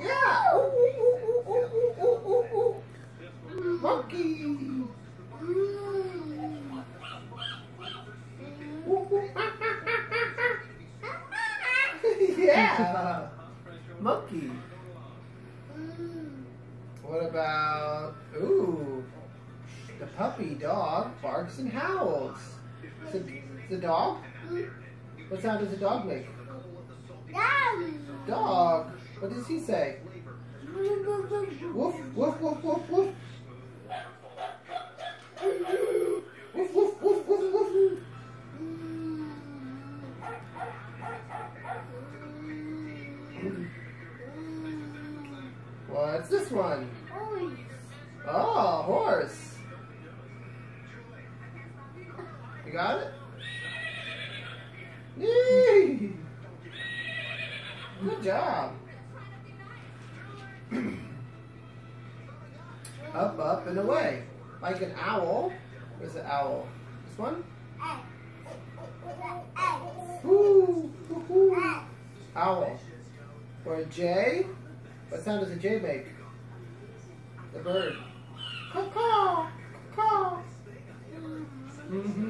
Yeah. Ooh, ooh, ooh, ooh, ooh, ooh, ooh. Monkey. Ooh, ooh. yeah. Monkey. What about, ooh, the puppy dog barks and howls. It the dog? What sound does the dog make? Dog. Dog. What does he say? Woof, woof, woof, woof, woof. Woof, woof, woof, woof, woof. What's this one? Oh, horse. You got it? Yay! Good job. up, up, and away. Like an owl. Where's the owl? This one? Woo, woo, woo. Owl. For a J, what sound does a J make? The bird. Caw, caw, caw. Mm-hmm.